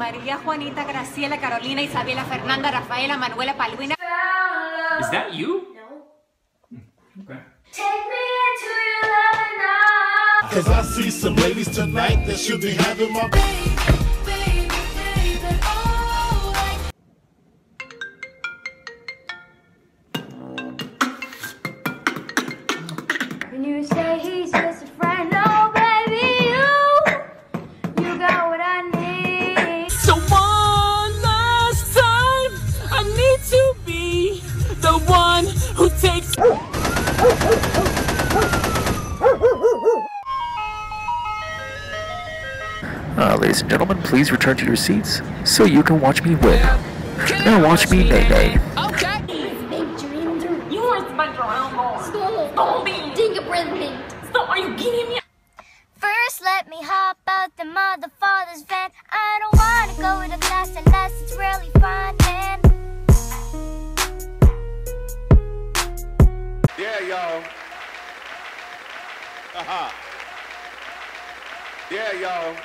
María, Juanita, Graciela, Carolina, Isabela, Fernanda, Rafaela, Manuela, Palwina. Is that you? No. Hmm. Okay. Take me into your love now. Cause I see some ladies tonight that should be having my oh, When you say he's the one who takes. Uh, ladies and gentlemen, please return to your seats so you can watch me win. Now watch me nae nae. Okay. You want to bunch around more. Stop. Think of breathing. Stop, are you kidding me? Yeah, y'all. Uh-huh. Yeah, y'all.